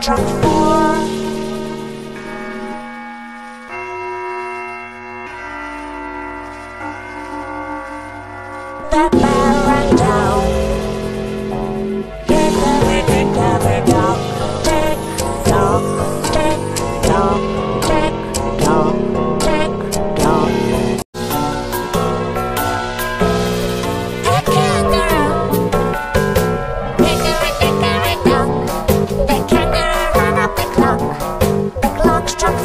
Four. The Clock